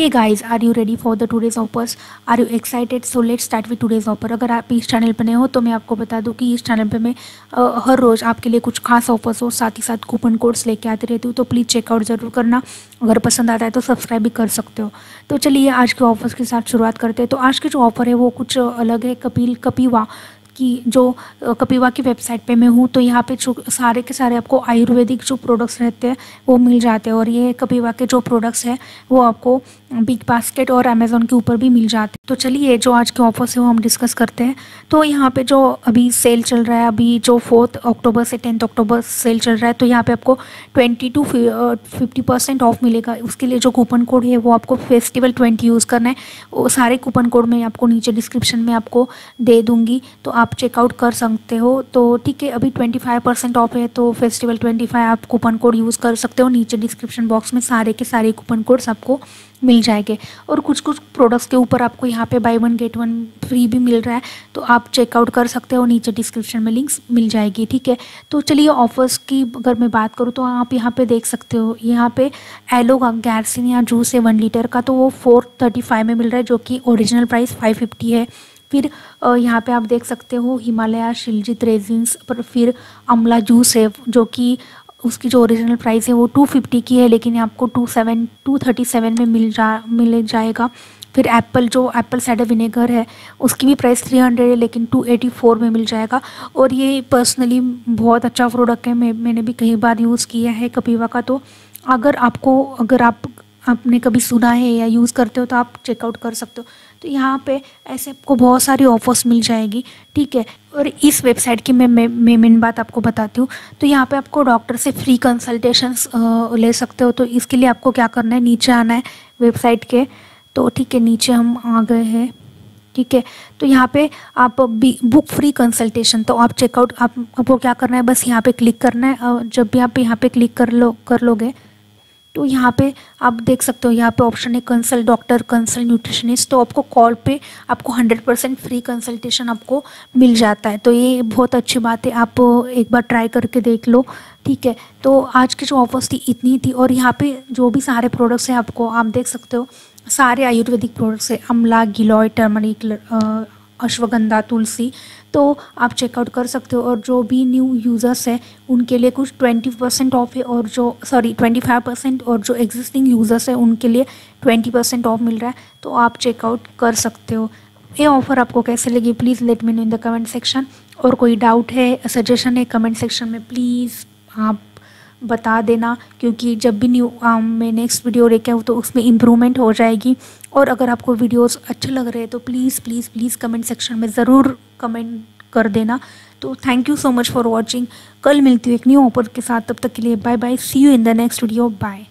Hey guys are you ready for the today's offers are you excited so let start with today's offer अगर आप इस channel पर नए हो तो मैं आपको बता दूँ कि इस चैनल पे मैं हर रोज़ आपके लिए कुछ खास ऑफर्स और साथ ही साथ कूपन कोड्स लेके आती रहती हूँ तो प्लीज़ चेकआउट ज़रूर करना। अगर पसंद आता है तो सब्सक्राइब भी कर सकते हो। तो चलिए आज के ऑफर्स के साथ शुरुआत करते हैं। तो आज के जो ऑफ़र है, वो कुछ अलग है, कपिल, कपिवा। की जो कपिवा की वेबसाइट पे मैं हूँ तो यहाँ पे जो सारे के सारे आपको आयुर्वेदिक जो प्रोडक्ट्स रहते हैं, वो मिल जाते हैं। और ये कपिवा के जो प्रोडक्ट्स हैं, वो आपको बिग बास्केट और अमेज़ोन के ऊपर भी मिल जाते हैं। तो चलिए, जो आज के ऑफर्स है, वो हम डिस्कस करते हैं। तो यहाँ पे जो अभी सेल चल रहा है, अभी जो फोर्थ अक्टूबर से टेंथ अक्टूबर सेल चल रहा है तो यहाँ पे आपको twenty to fifty percent off मिलेगा। उसके लिए जो कूपन कोड है, वो आपको फेस्टिवल ट्वेंटी यूज़ करना है। वो सारे कूपन कोड मैं आपको नीचे डिस्क्रिप्शन में आपको दे दूँगी। तो आप चेकआउट कर सकते हो। तो ठीक है, अभी ट्वेंटी फाइव परसेंट ऑफ़ है तो फेस्टिवल ट्वेंटी फाइव आप कूपन कोड यूज़ कर सकते हो। नीचे डिस्क्रिप्शन बॉक्स में सारे के सारे कूपन कोड्स आपको मिल जाएँगे। और कुछ कुछ प्रोडक्ट्स के ऊपर आपको यहाँ पे buy one get one free भी मिल रहा है तो आप चेकआउट कर सकते हो। नीचे डिस्क्रिप्शन में लिंक्स मिल जाएगी, ठीक है? तो चलिए ऑफर्स की अगर मैं बात करूँ तो आप यहाँ पे देख सकते हो। यहाँ पे एलो का गैरसिन या जूस है वन लीटर का तो वो फोर थर्टी फाइव में मिल रहा है, जो कि ओरिजिनल प्राइस फाइव फिफ्टी है। फिर यहाँ पे आप देख सकते हो हिमालय शिलजित रेजिन्स पर फिर अमला जूस है, जो कि उसकी जो ओरिजिनल प्राइस है वो टू फिफ्टी की है, लेकिन आपको two seven to thirty seven में मिल जा, मिल जाएगा। फिर एप्पल, जो एप्पल साइडर विनेगर है, उसकी भी प्राइस थ्री हंड्रेड है, लेकिन टू एटी फोर में मिल जाएगा। और ये पर्सनली बहुत अच्छा प्रोडक्ट है, मैं, मैंने भी कई बार यूज़ किया है कपीवा का तो अगर आपको, अगर आप आपने कभी सुना है या यूज़ करते हो तो आप चेकआउट कर सकते हो। तो यहाँ पे ऐसे आपको बहुत सारी ऑफर्स मिल जाएगी, ठीक है? और इस वेबसाइट की मैं मैं मेन बात आपको बताती हूँ। तो यहाँ पे आपको डॉक्टर से फ्री कंसल्टेशंस ले सकते हो। तो इसके लिए आपको क्या करना है? नीचे आना है वेबसाइट के। तो ठीक है, नीचे हम आ गए हैं, ठीक है? तो यहाँ पे आप बुक फ्री कंसल्टेशन तो आप चेकआउट आप, आपको क्या करना है? बस यहाँ पे क्लिक करना है। जब भी आप यहाँ पे क्लिक कर लो, कर लोगे तो यहाँ पे आप देख सकते हो, यहाँ पे ऑप्शन है कंसल्ट डॉक्टर कंसल्ट न्यूट्रिशनिस्ट तो आपको कॉल पे आपको हंड्रेड परसेंट फ्री कंसल्टेशन आपको मिल जाता है। तो ये बहुत अच्छी बात है, आप एक बार ट्राई करके देख लो, ठीक है? तो आज की जो ऑफर्स थी इतनी थी और यहाँ पे जो भी सारे प्रोडक्ट्स हैं आपको, आप देख सकते हो, सारे आयुर्वेदिक प्रोडक्ट्स है, अमला, गिलोय, टर्मरिक अश्वगंधा, तुलसी तो आप चेकआउट कर सकते हो। और जो भी न्यू यूज़र्स हैं, उनके लिए कुछ ट्वेंटी परसेंट ऑफ़ है और जो सॉरी ट्वेंटी फाइव परसेंट और जो एग्जिस्टिंग यूज़र्स हैं, उनके लिए ट्वेंटी परसेंट ऑफ़ मिल रहा है। तो आप चेकआउट कर सकते हो। ये ऑफ़र आपको कैसे लगी? Please let me know in the comment section और कोई डाउट है सजेशन है कमेंट सेक्शन में प्लीज़ आप बता देना, क्योंकि जब भी न्यू मैं नेक्स्ट वीडियो लेके आऊँ तो उसमें इम्प्रूवमेंट हो जाएगी। और अगर आपको वीडियोस अच्छे लग रहे हैं तो please please please comment section में ज़रूर कमेंट कर देना। तो thank you so much for watching कल मिलती हूँ एक न्यू ऑफ़र के साथ। तब तक के लिए bye bye see you in the next video bye